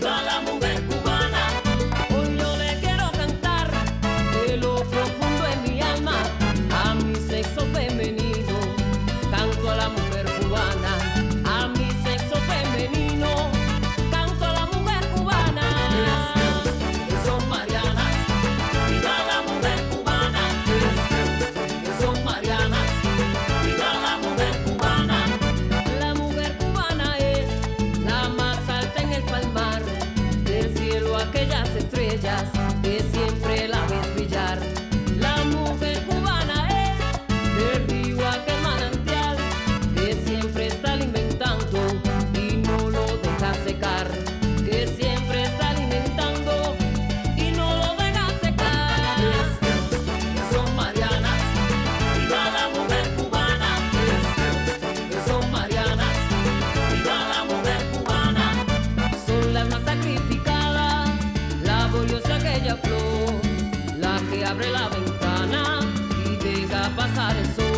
viva la mujer cubana. Hoy yo le quiero cantar de lo profundo en mi alma a mi sexo. just abre la ventana y deja pasar el sol.